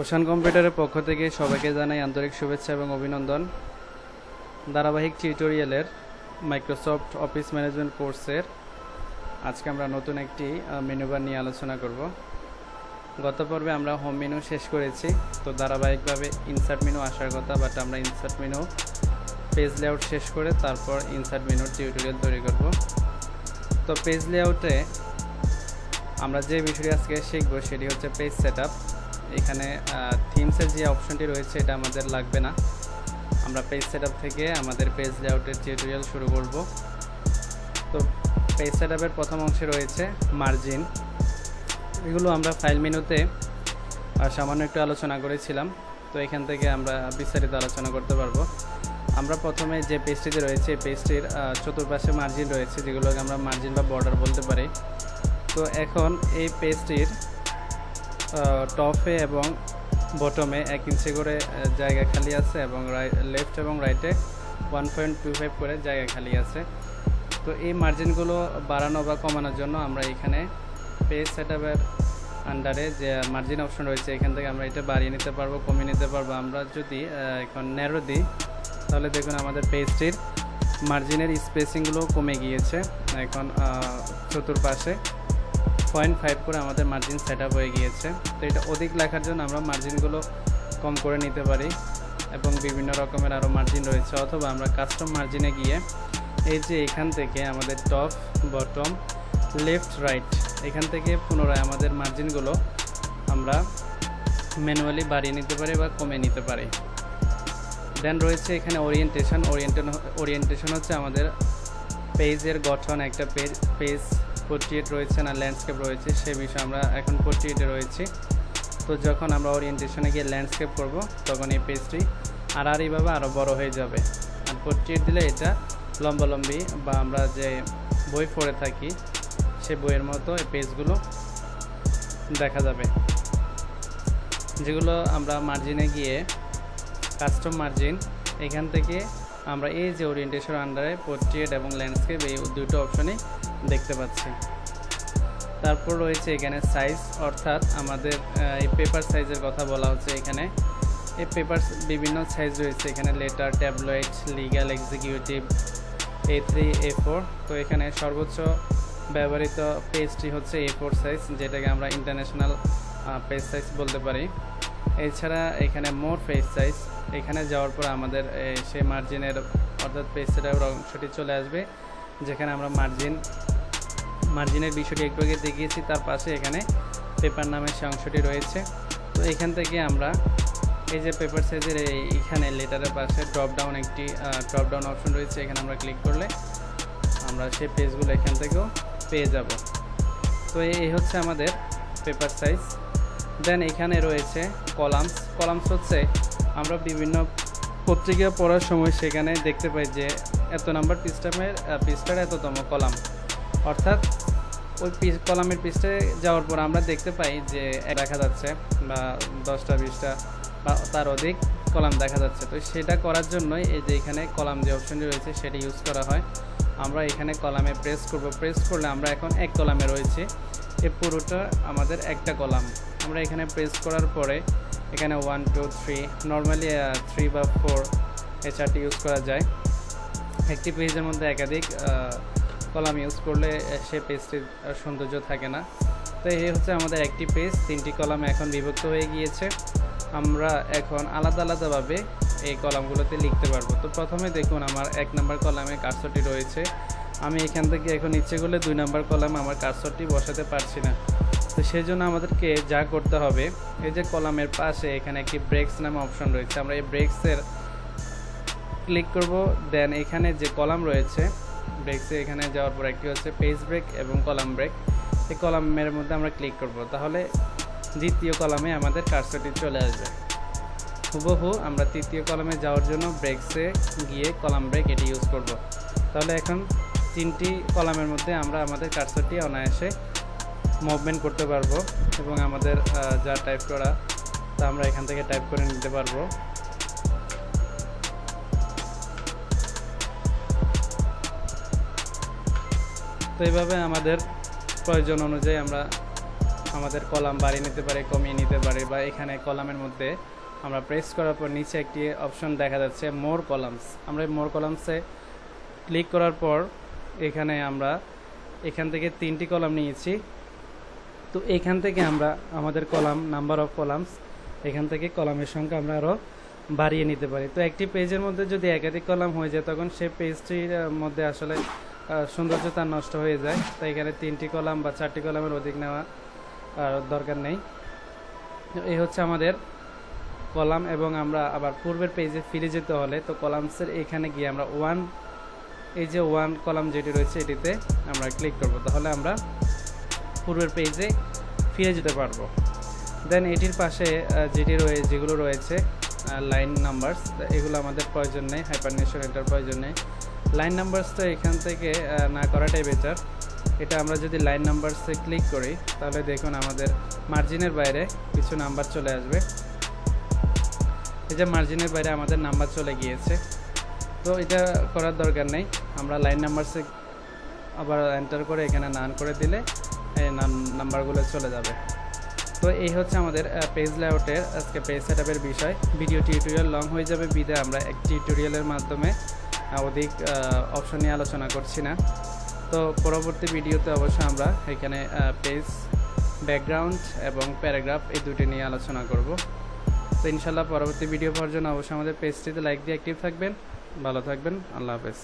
Ocean কম্পিউটারের পক্ষ থেকে সবাইকে জানাই আন্তরিক শুভেচ্ছা এবং অভিনন্দন। ধারাবাহিক টিউটোরিয়ালের মাইক্রোসফট অফিস ম্যানেজমেন্ট কোর্সের আজকে আমরা নতুন একটি মেনু বার নিয়ে আলোচনা করব। গত পর্বে আমরা হোম মেনু শেষ করেছি, তো ধারাবাহিকভাবে ইনসার্ট মেনু আসার কথা, বাট আমরা ইনসার্ট মেনু পেজ লেআউট শেষ করে তারপর ইনসার্ট মেনুর টিউটোরিয়াল তৈরি করব। তো পেজ লেআউটে আমরা যে বিষয়টি আজকে শিখব সেটি হচ্ছে পেজ সেটআপ। এখানে থিমসের যে অপশনটি রয়েছে, এটা আমাদের লাগবে না। আমরা পেজ সেটআপ থেকে আমাদের পেজ লেআউটের টিউটোরিয়াল শুরু করব। তো পেজ সেটআপের প্রথম অংশে রয়েছে মার্জিন এগুলো আমরা ফাইল মেনুতে সামান্য একটু আলোচনা করেছিলাম। তো এখান থেকে আমরা বিস্তারিত আলোচনা করতে পারব। আমরা প্রথমে যে পেজটিতে রয়েছে, এই পেজটির চতুর্পাশে মার্জিন রয়েছে, যেগুলোকে আমরা মার্জিন বা বর্ডার বলতে পারি। তো এখন এই পেজটির টপে এবং বটমে এক ইঞ্চি করে জায়গা খালি আছে এবং লেফট এবং রাইটে ওয়ান পয়েন্ট টু ফাইভ করে জায়গা খালি আছে। তো এই মার্জিনগুলো বাড়ানো বা কমানোর জন্য আমরা এখানে পেজ সেট আন্ডারে যে মার্জিন অপশন রয়েছে, এখান থেকে আমরা এটা বাড়িয়ে নিতে পারব, কমিয়ে নিতে পারব। আমরা যদি এখন ন্যারো দিই, তাহলে দেখুন আমাদের পেজটির মার্জিনের স্পেসিংগুলো কমে গিয়েছে। এখন চতুর্পাশে পয়েন্ট ফাইভ করে আমাদের মার্জিন সেট আপ হয়ে গিয়েছে। তো এটা অধিক লেখার জন্য আমরা মার্জিনগুলো কম করে নিতে পারি এবং বিভিন্ন রকমের আরও মার্জিন রয়েছে অথবা আমরা কাস্টম মার্জিনে গিয়ে এই যে এখান থেকে আমাদের টপ বটম লেফট রাইট এখান থেকে পুনরায় আমাদের মার্জিনগুলো আমরা ম্যানুয়ালি বাড়িয়ে নিতে পারি বা কমে নিতে পারি। দেন রয়েছে এখানে ওরিয়েন্টেশন ওরিয়েন্টেন ওরিয়েন্টেশন হচ্ছে আমাদের পেজের গঠন, একটা পেজ পেজ পোর্ট্রিয়েট রয়েছে না ল্যান্ডস্কেপ রয়েছে, সে বিষয়ে আমরা এখন পোর্ট্রিয়েটে রয়েছি। তো যখন আমরা ওরিয়েন্টেশনে গিয়ে ল্যান্ডস্কেপ করব, তখন এই পেজটি আর আর এইভাবে আরও বড় হয়ে যাবে। আর পোর্ট্রিয়েট দিলে এটা লম্বালম্বি বা আমরা যে বই পড়ে থাকি, সে বইয়ের মতো এই পেজগুলো দেখা যাবে। যেগুলো আমরা মার্জিনে গিয়ে কাস্টম মার্জিন এখান থেকে আমরা এই যে ওরিয়েন্টেশন আন্ডারে পোর্ট্রিয়েট এবং ল্যান্ডস্কেপ এই দুটো অপশনে দেখতে পাচ্ছি। তারপর রয়েছে এখানে সাইজ অর্থাৎ আমাদের এই পেপার সাইজের কথা বলা হচ্ছে এখানে। এই পেপার বিভিন্ন সাইজ রয়েছে, এখানে letter tabloid legal executive A three A four তো এখানে সর্বোচ্চ ব্যবহৃত পেজটি হচ্ছে এ ফোর সাইজ যেটাকে আমরা ইন্টারন্যাশনাল পেজ সাইজ বলতে পারি। এছাড়া এখানে মোর পেজ সাইজ এখানে যাওয়ার পর আমাদের সেই মার্জিনের অর্থাৎ পেজ সেটার অংশটি চলে আসবে, যেখানে আমরা মার্জিন মার্জিনের বিষয়টি একটু আগে দেখিয়েছি, তার পাশে এখানে পেপার নামের সে অংশটি রয়েছে। তো এখান থেকে আমরা এই যে পেপার সাইজের এইখানে লেটারের পাশে ড্রপ ডাউন একটি ড্রপ ডাউন অপশন রয়েছে, এখানে আমরা ক্লিক করলে আমরা সেই পেজগুলো এখান থেকেও পেয়ে যাব। তো এই হচ্ছে আমাদের পেপার সাইজ দেন এখানে রয়েছে কলামস কলামস হচ্ছে আমরা বিভিন্ন পত্রিকা পড়ার সময় সেখানে দেখতে পাই যে এত নাম্বার পৃষ্ঠামের পৃষ্ঠার এততম কলাম অর্থাৎ ওই পিস, কলামের পৃষ্ঠে যাওয়ার পর আমরা দেখতে পাই যে দেখা যাচ্ছে বা দশটা, বিশটা বা তার অধিক কলাম দেখা যাচ্ছে। তো সেটা করার জন্যই এই যে এখানে কলাম যে অপশনটি রয়েছে সেটা ইউজ করা হয়। আমরা এখানে কলামে প্রেস করব। প্রেস করলে আমরা এখন এক কলামে রয়েছে। এ পুরোটা আমাদের একটা কলাম। আমরা এখানে প্রেস করার পরে এখানে one two three normally three বা ফোর এই চারটি ইউজ করা যায়। একটি পেজের মধ্যে একাধিক কলাম ইউজ করলে সে পেজটির সৌন্দর্য থাকে না। তো এই হচ্ছে আমাদের একটি পেজ তিনটি কলাম এখন বিভক্ত হয়ে গিয়েছে। আমরা এখন আলাদা আলাদাভাবে এই কলামগুলোতে লিখতে পারব। তো প্রথমে দেখুন আমার এক নম্বর কলামে কার্সরটি রয়েছে। আমি এখান থেকে এখন ইচ্ছে করলে দুই নম্বর কলামে আমার কার্সরটি বসাতে পারছি না। তো সেই জন্য আমাদেরকে যা করতে হবে, এই যে কলামের পাশে এখানে একটি ব্রেক্স নামে অপশন রয়েছে। আমরা এই ব্রেক্সের ক্লিক করব দেন এখানে যে কলাম রয়েছে ব্রেক্সে এখানে যাওয়ার পর একটি হচ্ছে পেজ ব্রেক এবং কলাম ব্রেক এই কলামের মধ্যে আমরা ক্লিক করব। তাহলে দ্বিতীয় কলামে আমাদের কার্সরটি চলে আসবে। হুবহু আমরা তৃতীয় কলামে যাওয়ার জন্য ব্রেকসে গিয়ে কলাম ব্রেক এটি ইউজ করব। তাহলে এখন তিনটি কলামের মধ্যে আমরা আমাদের কার্সরটি অনায়াসে মুভমেন্ট করতে পারব এবং আমাদের যা টাইপ করা তা আমরা এখান থেকে টাইপ করে নিতে পারব। তো এইভাবে আমাদের প্রয়োজন অনুযায়ী আমরা আমাদের কলাম বাড়িয়ে নিতে পারি, কমিয়ে নিতে পারি বা এখানে কলামের মধ্যে আমরা প্রেস করার পর নিচে একটি অপশন দেখা যাচ্ছে মোর কলামস আমরা মোর কলামসে ক্লিক করার পর এখানে আমরা এখান থেকে তিনটি কলাম নিয়েছি। তো এখান থেকে আমরা আমাদের কলাম নাম্বার অফ কলামস এখান থেকে কলামের সংখ্যা আমরা আরও বাড়িয়ে নিতে পারি। তো একটি পেজের মধ্যে যদি একাধিক কলাম হয়ে যায়, তখন সেই পেজটির মধ্যে আসলে সৌন্দর্যতা নষ্ট হয়ে যায়। তাই এখানে তিনটি কলাম বা চারটি কলামের অধিক নেওয়া দরকার নেই। এই হচ্ছে আমাদের কলাম এবং আমরা আবার পূর্বের পেজে ফিরে যেতে হলে তো কলামসের এখানে গিয়ে আমরা ওয়ান এই যে ওয়ান কলাম যেটি রয়েছে এটিতে আমরা ক্লিক করব। তাহলে আমরা পূর্বের পেজে ফিরে যেতে পারব। দেন এটির পাশে যেটি রয়ে, যেগুলো রয়েছে লাইন নাম্বারস এগুলো আমাদের প্রয়োজন নেই হাইপারনেশন এটার প্রয়োজন নেই। লাইন নাম্বারসটা এখান থেকে না করাটাই বেটার এটা আমরা যদি লাইন নাম্বারসে ক্লিক করি, তাহলে দেখুন আমাদের মার্জিনের বাইরে কিছু নাম্বার চলে আসবে। এই যে মার্জিনের বাইরে আমাদের নাম্বার চলে গিয়েছে। তো এটা করার দরকার নেই। আমরা লাইন নাম্বারসে আবার এন্টার করে এখানে নান করে দিলে, এই নাম নাম্বারগুলো চলে যাবে। তো এই হচ্ছে আমাদের পেজ লেআউটের আজকে পেজ সেটআপের বিষয়। ভিডিও টিউটোরিয়াল লং হয়ে যাবে বিদে আমরা এক টিউটোরিয়ালের মাধ্যমে অধিক অপশন নিয়ে আলোচনা করছি না। তো পরবর্তী ভিডিওতে অবশ্যই আমরা এখানে পেজ ব্যাকগ্রাউন্ড এবং প্যারাগ্রাফ এই দুটি নিয়ে আলোচনা করব। তো ইনশাল্লাহ পরবর্তী ভিডিও পাওয়ার জন্য অবশ্যই আমাদের পেজটিতে লাইক দিয়ে অ্যাক্টিভ থাকবেন। ভালো থাকবেন। আল্লাহ হাফেজ।